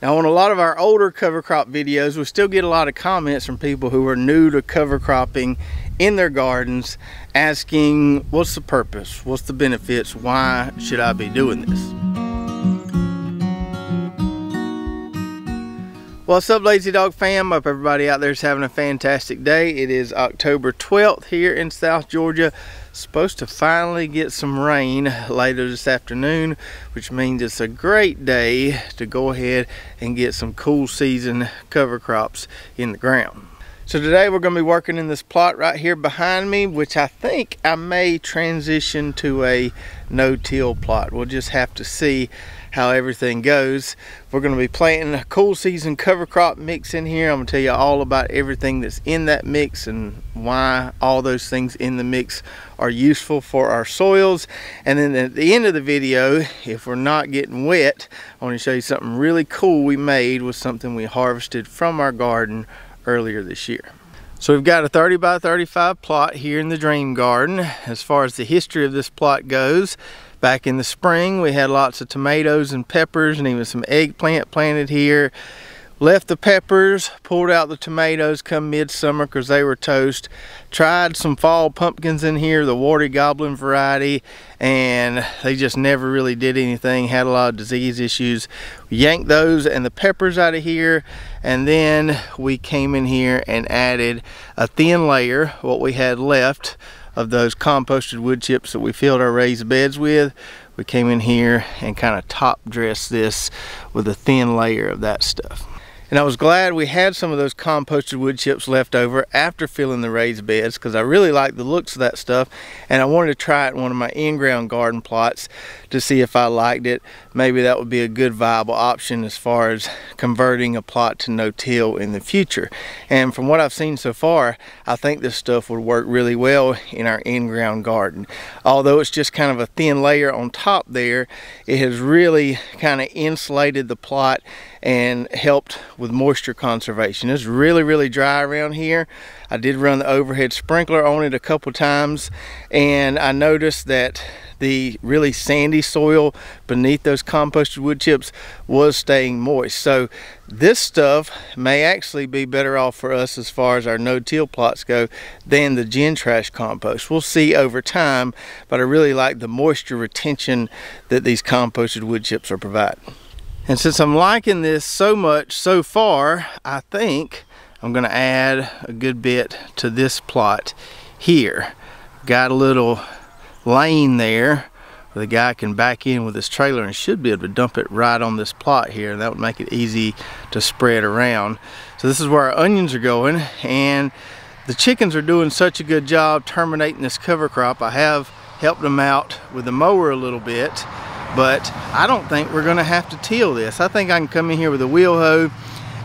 Now on a lot of our older cover crop videos, we still get a lot of comments from people who are new to cover cropping in their gardens asking what's the purpose, what's the benefits, why should I be doing this? What's up Lazy Dog fam? Hope everybody out there is having a fantastic day. It is October 12th here in South Georgia supposed to finally get some rain later this afternoon which means it's a great day to go ahead and get some cool season cover crops in the ground. So today we're going to be working in this plot right here behind me which I think I may transition to a no-till plot. We'll just have to see how everything goes. We're going to be planting a cool season cover crop mix in here. I'm going to tell you all about everything that's in that mix and why all those things in the mix are useful for our soils. And then at the end of the video, if we're not getting wet, I want to show you something really cool we made with something we harvested from our garden earlier this year. So we've got a 30 by 35 plot here in the Dream Garden. As far as the history of this plot goes, back in the spring we had lots of tomatoes and peppers and even some eggplant planted here. Left the peppers, pulled out the tomatoes come midsummer because they were toast. Tried some fall pumpkins in here, the warty goblin variety, and they just never really did anything, had a lot of disease issues. Yanked those and the peppers out of here, and then we came in here and added a thin layer, what we had left, of those composted wood chips that we filled our raised beds with. We came in here and kind of top dressed this with a thin layer of that stuff. And I was glad we had some of those composted wood chips left over after filling the raised beds because I really like the looks of that stuff and I wanted to try it in one of my in-ground garden plots to see if I liked it. Maybe that would be a good viable option as far as converting a plot to no-till in the future. And from what I've seen so far, I think this stuff would work really well in our in-ground garden. Although it's just kind of a thin layer on top there, it has really kind of insulated the plot and helped with moisture conservation. It's really, really dry around here. I did run the overhead sprinkler on it a couple times and I noticed that the really sandy soil beneath those composted wood chips was staying moist. So this stuff may actually be better off for us as far as our no-till plots go than the gin trash compost. We'll see over time, but I really like the moisture retention that these composted wood chips are providing. And since I'm liking this so much so far, I think I'm gonna add a good bit to this plot here. Got a little lane there the guy can back in with his trailer and should be able to dump it right on this plot here. And that would make it easy to spread around. So this is where our onions are going and the chickens are doing such a good job terminating this cover crop. I have helped them out with the mower a little bit but I don't think we're gonna have to till this. I think I can come in here with a wheel hoe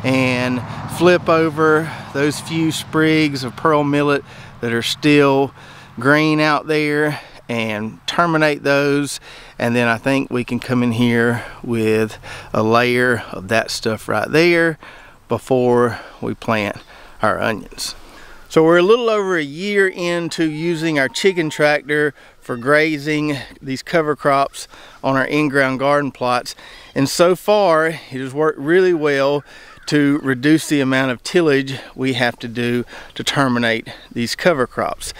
and flip over those few sprigs of pearl millet that are still green out there and terminate those and then I think we can come in here with a layer of that stuff right there before we plant our onions. So we're a little over a year into using our chicken tractor for grazing these cover crops on our in-ground garden plots. And so far, it has worked really well to reduce the amount of tillage we have to do to terminate these cover crops.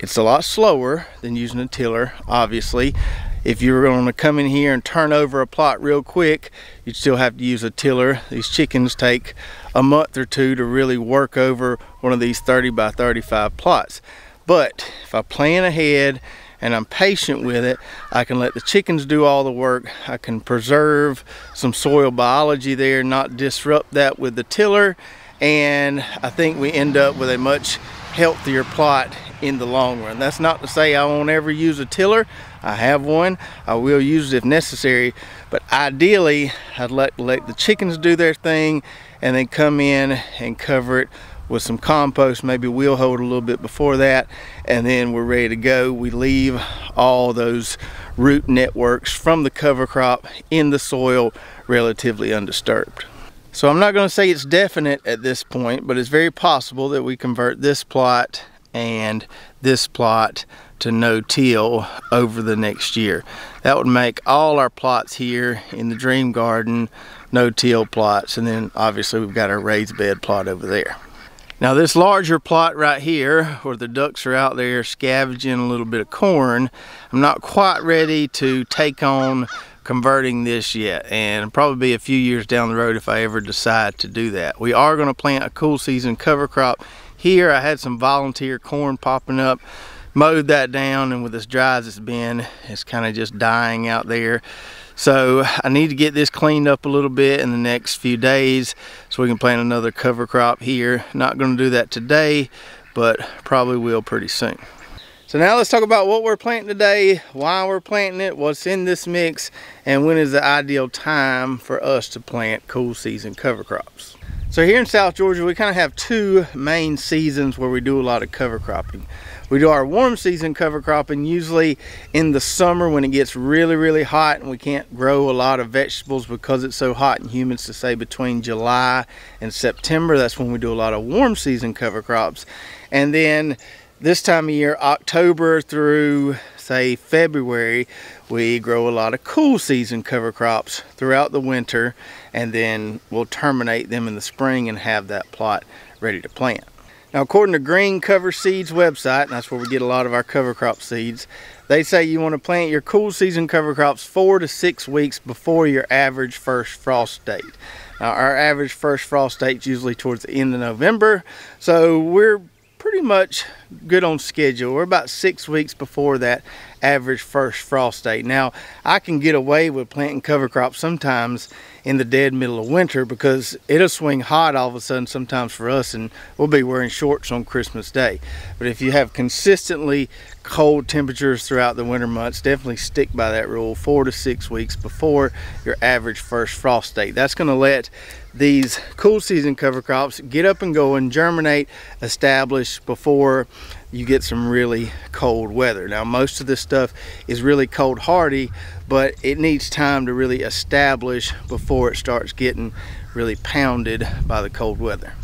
It's a lot slower than using a tiller, obviously. If you were going to come in here and turn over a plot real quick, you'd still have to use a tiller. These chickens take a month or two to really work over one of these 30 by 35 plots. But if I plan ahead and I'm patient with it, I can let the chickens do all the work. I can preserve some soil biology there, not disrupt that with the tiller. And I think we end up with a much healthier plot in the long run. That's not to say I won't ever use a tiller. I have one. I will use it if necessary. But ideally, I'd like to let the chickens do their thing and then come in and cover it with some compost, maybe we'll hold a little bit before that, and then we're ready to go. We leave all those root networks from the cover crop in the soil relatively undisturbed. So I'm not going to say it's definite at this point, but it's very possible that we convert this plot and this plot to no-till over the next year. That would make all our plots here in the Dream Garden no-till plots. And then obviously we've got our raised bed plot over there. Now this larger plot right here, where the ducks are out there scavenging a little bit of corn, I'm not quite ready to take on converting this yet and probably be a few years down the road if I ever decide to do that. We are going to plant a cool season cover crop here. I had some volunteer corn popping up mowed that down and with as dry as it's been it's kind of just dying out there so I need to get this cleaned up a little bit in the next few days so we can plant another cover crop here. Not going to do that today, but probably will pretty soon. So now let's talk about what we're planting today, why we're planting it, what's in this mix, and when is the ideal time for us to plant cool season cover crops. So here in South Georgia, we kind of have two main seasons where we do a lot of cover cropping. We do our warm season cover cropping usually in the summer when it gets really, really hot and we can't grow a lot of vegetables because it's so hot and humid to say between July and September. That's when we do a lot of warm season cover crops. And then this time of year, October through say February, we grow a lot of cool season cover crops throughout the winter and then we'll terminate them in the spring and have that plot ready to plant. Now, according to Green Cover Seeds website, and that's where we get a lot of our cover crop seeds, they say you want to plant your cool season cover crops four to six weeks before your average first frost date. Now, our average first frost date is usually towards the end of November, so we're pretty much good on schedule. We're about six weeks before that average first frost date. Now, I can get away with planting cover crops sometimes in the dead middle of winter because it'll swing hot all of a sudden sometimes for us and we'll be wearing shorts on Christmas Day. But if you have consistently cold temperatures throughout the winter months, definitely stick by that rule four to six weeks before your average first frost date. That's gonna let these cool season cover crops get up and go and germinate, establish before you get some really cold weather. Now most of this stuff is really cold hardy, but it needs time to really establish before it starts getting really pounded by the cold weather.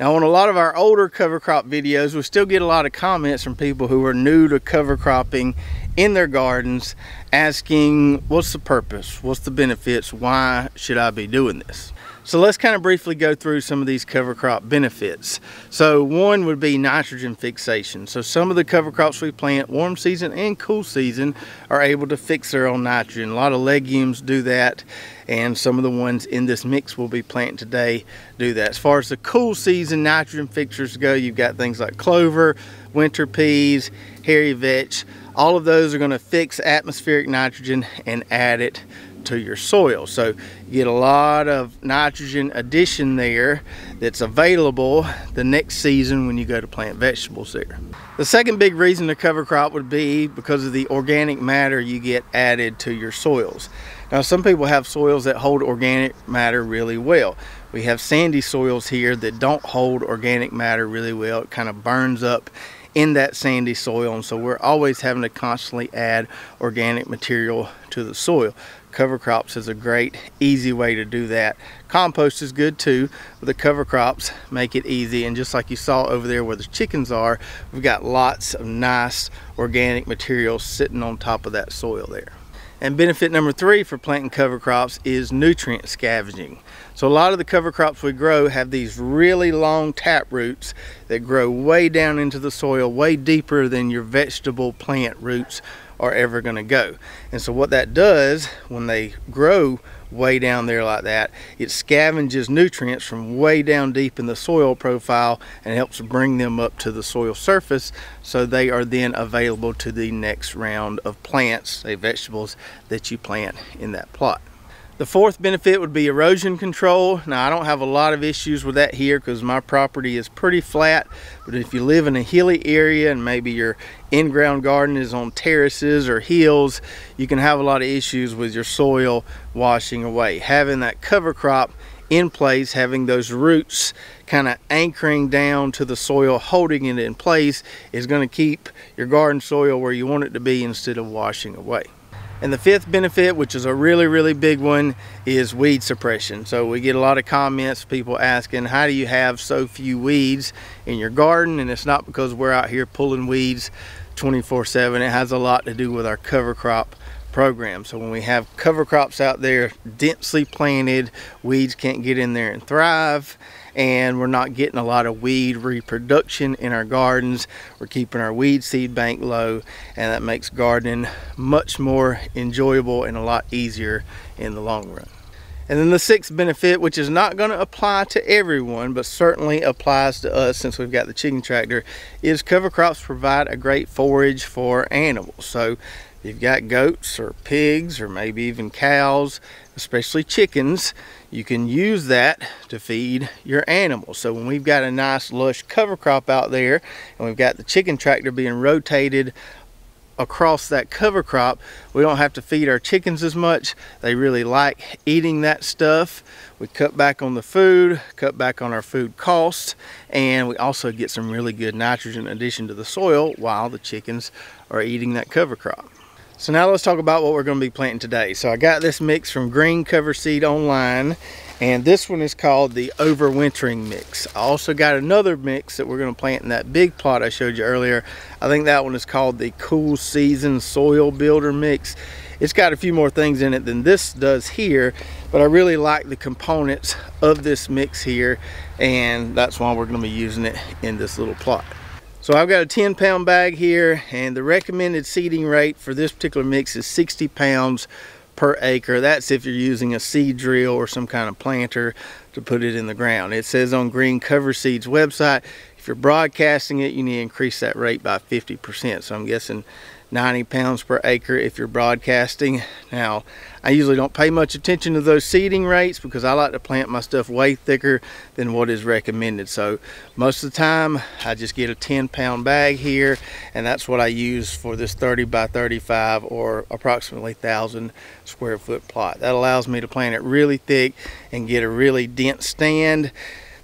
Now on a lot of our older cover crop videos, we still get a lot of comments from people who are new to cover cropping in their gardens asking what's the purpose, what's the benefits, why should I be doing this? So let's kind of briefly go through some of these cover crop benefits. So one would be nitrogen fixation. So some of the cover crops we plant warm season and cool season are able to fix their own nitrogen. A lot of legumes do that and some of the ones in this mix we'll be planting today do that. As far as the cool season nitrogen fixers go, you've got things like clover, winter peas, hairy vetch. All of those are gonna fix atmospheric nitrogen and add it to your soil. So you get a lot of nitrogen addition there that's available the next season when you go to plant vegetables there. The second big reason to cover crop would be because of the organic matter you get added to your soils. Now some people have soils that hold organic matter really well. We have sandy soils here that don't hold organic matter really well. It kind of burns up in that sandy soil and so we're always having to constantly add organic material to the soil. Cover crops is a great easy way to do that. Compost is good too but the cover crops make it easy and just like you saw over there where the chickens are we've got lots of nice organic material sitting on top of that soil there and benefit number three for planting cover crops is nutrient scavenging. So a lot of the cover crops we grow have these really long tap roots that grow way down into the soil, way deeper than your vegetable plant roots are ever going to go. And so what that does when they grow way down there like that, it scavenges nutrients from way down deep in the soil profile and helps bring them up to the soil surface so they are then available to the next round of plants, say vegetables, that you plant in that plot. The fourth benefit would be erosion control. Now I don't have a lot of issues with that here because my property is pretty flat, but if you live in a hilly area and maybe your in-ground garden is on terraces or hills, you can have a lot of issues with your soil washing away. Having that cover crop in place, having those roots kind of anchoring down to the soil, holding it in place is going to keep your garden soil where you want it to be instead of washing away. And the fifth benefit, which is a really, really big one, is weed suppression. So we get a lot of comments, people asking, how do you have so few weeds in your garden? And it's not because we're out here pulling weeds 24 7. It has a lot to do with our cover crop program. So when we have cover crops out there densely planted, weeds can't get in there and thrive and we're not getting a lot of weed reproduction in our gardens. We're keeping our weed seed bank low and that makes gardening much more enjoyable and a lot easier in the long run. And then the sixth benefit, which is not going to apply to everyone, but certainly applies to us since we've got the chicken tractor, is cover crops provide a great forage for animals. So you've got goats or pigs or maybe even cows, especially chickens, you can use that to feed your animals. So when we've got a nice lush cover crop out there and we've got the chicken tractor being rotated across that cover crop, we don't have to feed our chickens as much. They really like eating that stuff. We cut back on the food, cut back on our food costs, and we also get some really good nitrogen addition to the soil while the chickens are eating that cover crop. So now let's talk about what we're going to be planting today. So I got this mix from Green Cover Seed online and this one is called the overwintering mix. I also got another mix that we're going to plant in that big plot I showed you earlier. I think that one is called the Cool Season Soil Builder Mix. It's got a few more things in it than this does here, but I really like the components of this mix here and that's why we're going to be using it in this little plot. So I've got a 10 pound bag here and the recommended seeding rate for this particular mix is 60 pounds per acre. That's if you're using a seed drill or some kind of planter to put it in the ground. It says on Green Cover Seeds website, if you're broadcasting it, you need to increase that rate by 50%. So I'm guessing 90 pounds per acre if you're broadcasting. Now, I usually don't pay much attention to those seeding rates because I like to plant my stuff way thicker than what is recommended. So most of the time, I just get a 10 pound bag here and that's what I use for this 30 by 35 or approximately 1,000 square foot plot. That allows me to plant it really thick and get a really dense stand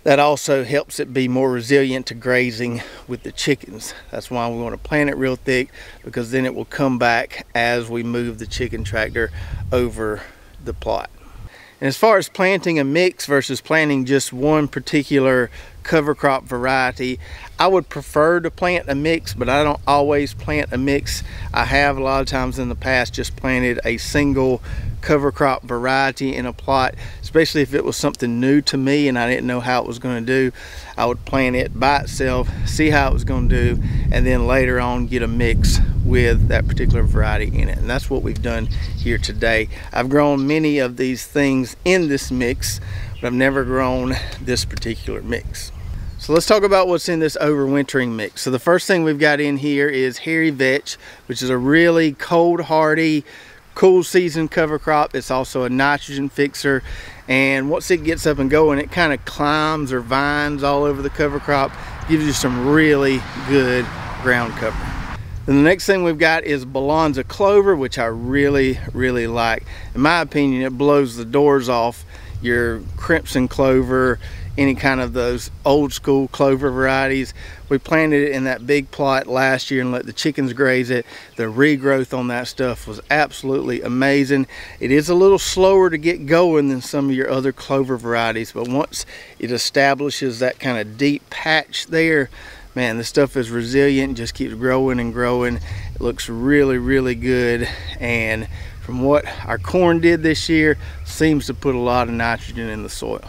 that also helps it be more resilient to grazing with the chickens. That's why we want to plant it real thick because then it will come back as we move the chicken tractor over the plot. And as far as planting a mix versus planting just one particular cover crop variety, I would prefer to plant a mix, but I don't always plant a mix. I have a lot of times in the past just planted a single cover crop variety in a plot, especially if it was something new to me and I didn't know how it was going to do. I would plant it by itself, see how it was going to do, and then later on get a mix with that particular variety in it. And that's what we've done here today. I've grown many of these things in this mix, but I've never grown this particular mix. So let's talk about what's in this overwintering mix. So the first thing we've got in here is hairy vetch, which is a really cold hardy cool season cover crop. It's also a nitrogen fixer. And once it gets up and going, it kind of climbs or vines all over the cover crop. Gives you some really good ground cover. Then the next thing we've got is Balansa Clover, which I really, really like. In my opinion, it blows the doors off your crimson clover, any kind of those old school clover varieties. We planted it in that big plot last year and let the chickens graze it. The regrowth on that stuff was absolutely amazing. It is a little slower to get going than some of your other clover varieties, but once it establishes that kind of deep patch there, man, this stuff is resilient, just keeps growing and growing. It looks really, really good. And from what our corn did this year, seems to put a lot of nitrogen in the soil.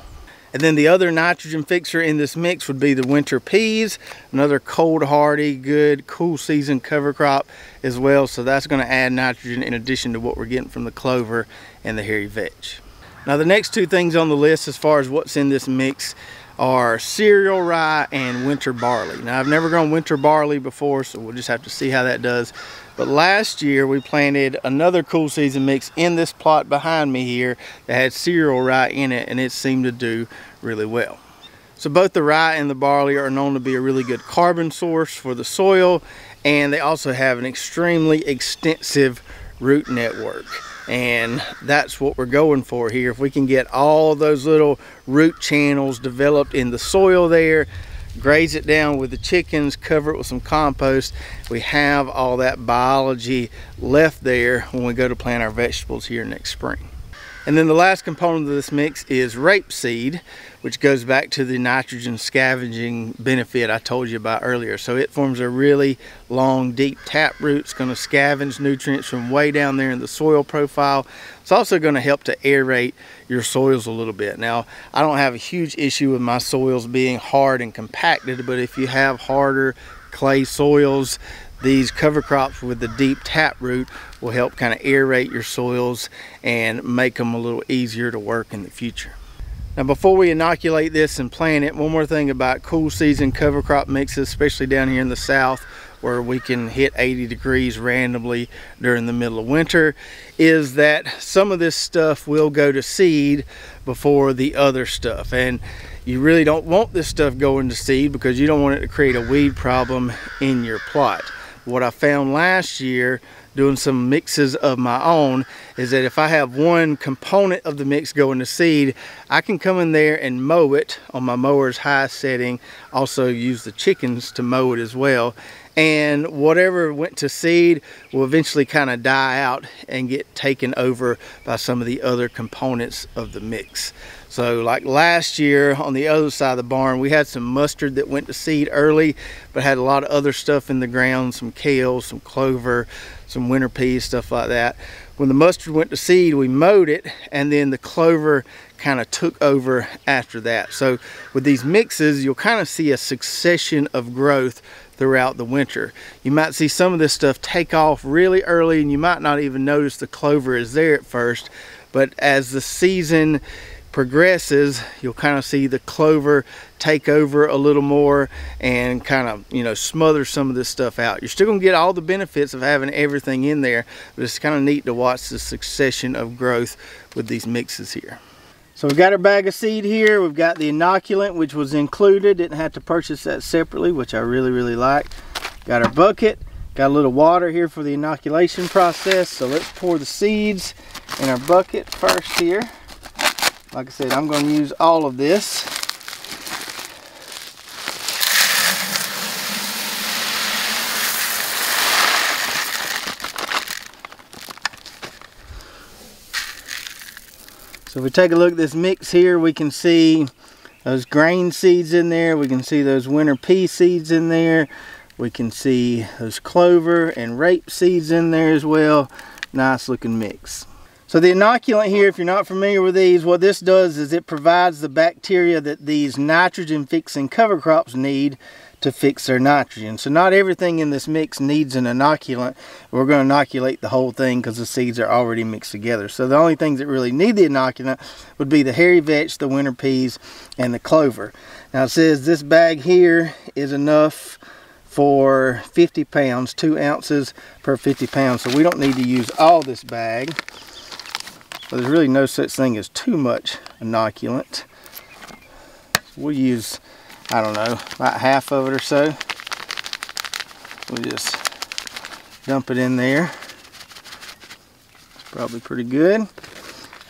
And then the other nitrogen fixer in this mix would be the winter peas, another cold hardy, good, cool season cover crop as well. So that's gonna add nitrogen in addition to what we're getting from the clover and the hairy vetch. Now the next two things on the list as far as what's in this mix are cereal rye and winter barley. Now I've never grown winter barley before, so we'll just have to see how that does. But last year we planted another cool season mix in this plot behind me here that had cereal rye in it and it seemed to do really well. So both the rye and the barley are known to be a really good carbon source for the soil and they also have an extremely extensive root network and that's what we're going for here if we can get all those little root channels developed in the soil there graze it down with the chickens, cover it with some compost. We have all that biology left there when we go to plant our vegetables here next spring. And then the last component of this mix is rapeseed, which goes back to the nitrogen scavenging benefit I told you about earlier. So it forms a really long, deep tap root. It's going to scavenge nutrients from way down there in the soil profile. It's also going to help to aerate your soils a little bit. Now, I don't have a huge issue with my soils being hard and compacted, but if you have harder clay soils, these cover crops with the deep taproot will help kind of aerate your soils and make them a little easier to work in the future. Now before we inoculate this and plant it, one more thing about cool season cover crop mixes, especially down here in the south where we can hit 80 degrees randomly during the middle of winter, is that some of this stuff will go to seed before the other stuff. And you really don't want this stuff going to seed because you don't want it to create a weed problem in your plot what I found last year doing some mixes of my own is that if I have one component of the mix going to seed, I can come in there and mow it on my mower's high setting. Also use the chickens to mow it as well. And whatever went to seed will eventually kind of die out and get taken over by some of the other components of the mix. So like last year on the other side of the barn, we had some mustard that went to seed early, but had a lot of other stuff in the ground, some kale, some clover, some winter peas, stuff like that. When the mustard went to seed, we mowed it, and then the clover kind of took over after that. So with these mixes, you'll kind of see a succession of growth throughout the winter. You might see some of this stuff take off really early and you might not even notice the clover is there at first, but as the season progresses you'll kind of see the clover take over a little more and kind of you know smother some of this stuff out. You're still gonna get all the benefits of having everything in there but it's kind of neat to watch the succession of growth with these mixes here. So we've got our bag of seed here. We've got the inoculant which was included. Didn't have to purchase that separately which I really really like. Got our bucket. Got a little water here for the inoculation process. So let's pour the seeds in our bucket first here like I said, I'm going to use all of this. So if we take a look at this mix here, we can see those grain seeds in there. We can see those winter pea seeds in there. We can see those clover and rape seeds in there as well. Nice looking mix. So the inoculant here, if you're not familiar with these, what this does is it provides the bacteria that these nitrogen fixing cover crops need to fix their nitrogen. So not everything in this mix needs an inoculant. We're going to inoculate the whole thing because the seeds are already mixed together. So the only things that really need the inoculant would be the hairy vetch, the winter peas, and the clover. Now it says this bag here is enough for 50 pounds, two ounces per 50 pounds. So we don't need to use all this bag. But there's really no such thing as too much inoculant. We'll use, I don't know, about half of it or so. We'll just dump it in there. It's probably pretty good.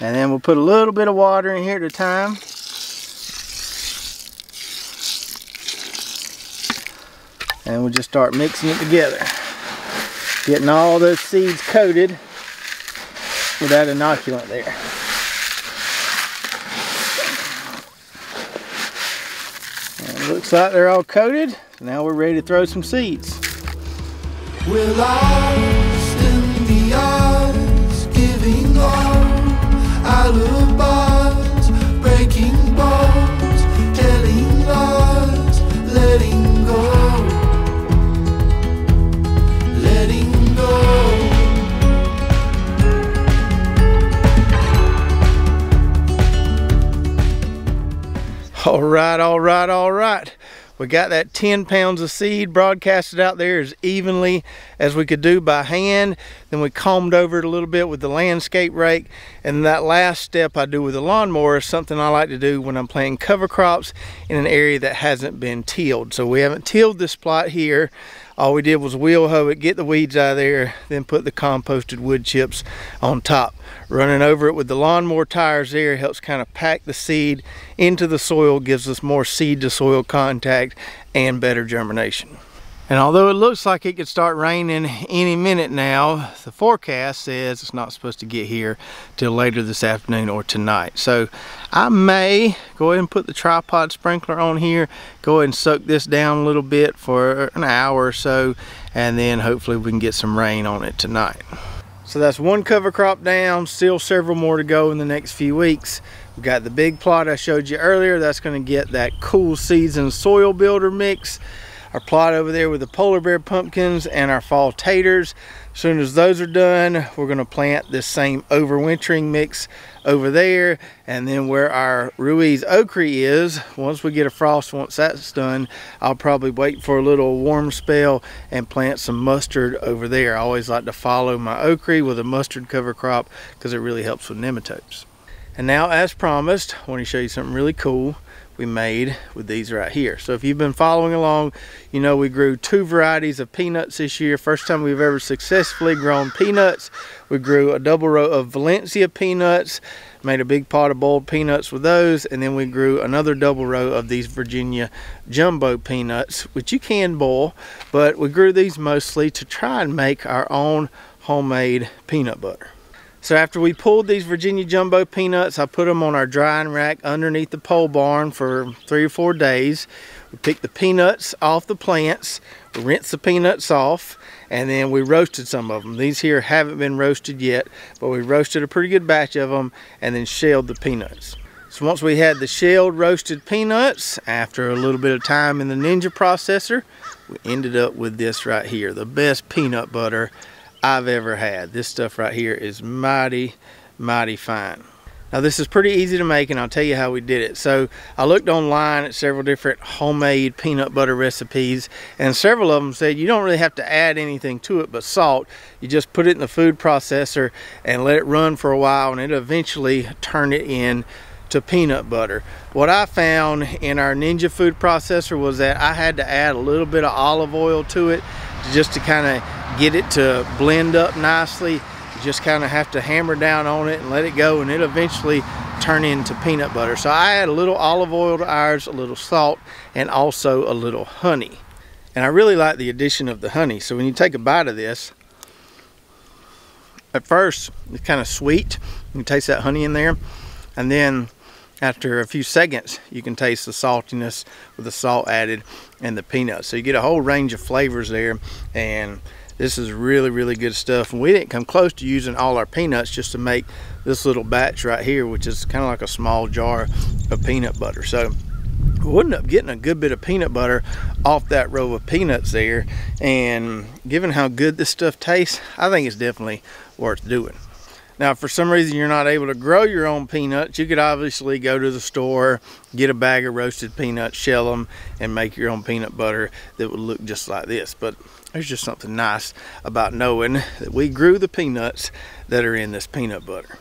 And then we'll put a little bit of water in here at a time. And we'll just start mixing it together. Getting all those seeds coated with that inoculant there. And looks like they're all coated. Now we're ready to throw some seeds. We're lost in the odds, giving breaking bones, right, all right, all right. We got that 10 pounds of seed broadcasted out there as evenly as we could do by hand. Then we combed over it a little bit with the landscape rake. And that last step I do with the lawnmower is something I like to do when I'm planting cover crops in an area that hasn't been tilled. So we haven't tilled this plot here all we did was wheel hoe it, get the weeds out of there, then put the composted wood chips on top. Running over it with the lawnmower tires there helps kind of pack the seed into the soil, gives us more seed to soil contact and better germination. And although it looks like it could start raining any minute now, the forecast says it's not supposed to get here till later this afternoon or tonight. So I may go ahead and put the tripod sprinkler on here, go ahead and soak this down a little bit for an hour or so, and then hopefully we can get some rain on it tonight. So that's one cover crop down, still several more to go in the next few weeks. We've got the big plot I showed you earlier. That's gonna get that cool season soil builder mix our plot over there with the polar bear pumpkins and our fall taters. As soon as those are done, we're gonna plant this same overwintering mix over there. And then where our Ruiz okra is, once we get a frost, once that's done, I'll probably wait for a little warm spell and plant some mustard over there. I always like to follow my okra with a mustard cover crop because it really helps with nematodes. And now, as promised, I want to show you something really cool we made with these right here. So if you've been following along, you know we grew two varieties of peanuts this year. First time we've ever successfully grown peanuts. We grew a double row of Valencia peanuts, made a big pot of boiled peanuts with those, and then we grew another double row of these Virginia jumbo peanuts, which you can boil, but we grew these mostly to try and make our own homemade peanut butter. So after we pulled these Virginia Jumbo peanuts, I put them on our drying rack underneath the pole barn for three or four days. We picked the peanuts off the plants, rinsed the peanuts off, and then we roasted some of them. These here haven't been roasted yet, but we roasted a pretty good batch of them and then shelled the peanuts. So once we had the shelled roasted peanuts, after a little bit of time in the Ninja processor, we ended up with this right here, the best peanut butter I've ever had. This stuff right here is mighty, mighty fine. Now this is pretty easy to make and I'll tell you how we did it. So I looked online at several different homemade peanut butter recipes and several of them said you don't really have to add anything to it but salt. You just put it in the food processor and let it run for a while and it'll eventually turn it in to peanut butter. What I found in our Ninja food processor was that I had to add a little bit of olive oil to it just to kind of get it to blend up nicely. You just kind of have to hammer down on it and let it go and it eventually turn into peanut butter. So I add a little olive oil to ours, a little salt, and also a little honey. And I really like the addition of the honey. So when you take a bite of this, at first it's kind of sweet. You can taste that honey in there. And then after a few seconds you can taste the saltiness with the salt added and the peanuts. So you get a whole range of flavors there and this is really, really good stuff. And we didn't come close to using all our peanuts just to make this little batch right here, which is kind of like a small jar of peanut butter. So we ended up getting a good bit of peanut butter off that row of peanuts there. And given how good this stuff tastes, I think it's definitely worth doing. Now, for some reason you're not able to grow your own peanuts, you could obviously go to the store, get a bag of roasted peanuts, shell them, and make your own peanut butter that would look just like this. But there's just something nice about knowing that we grew the peanuts that are in this peanut butter.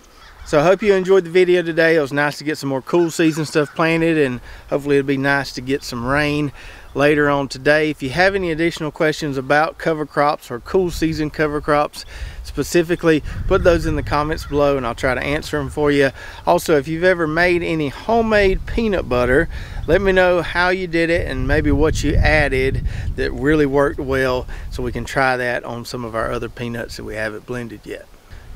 So I hope you enjoyed the video today. It was nice to get some more cool season stuff planted and hopefully it'll be nice to get some rain later on today. If you have any additional questions about cover crops or cool season cover crops specifically, put those in the comments below and I'll try to answer them for you. Also, if you've ever made any homemade peanut butter, let me know how you did it and maybe what you added that really worked well so we can try that on some of our other peanuts that we haven't blended yet.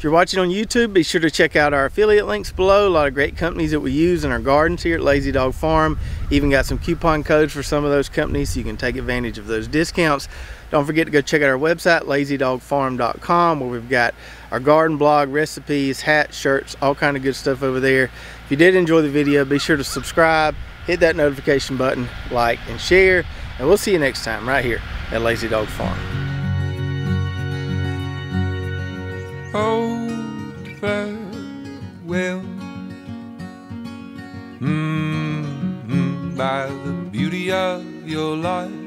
If you're watching on YouTube, be sure to check out our affiliate links below. A lot of great companies that we use in our gardens here at Lazy Dog Farm. Even got some coupon codes for some of those companies so you can take advantage of those discounts. Don't forget to go check out our website, lazydogfarm.com, where we've got our garden blog, recipes, hats, shirts, all kind of good stuff over there. If you did enjoy the video, be sure to subscribe, hit that notification button, like, and share. And we'll see you next time right here at Lazy Dog Farm. farewell. Mm -hmm, by the beauty of your life.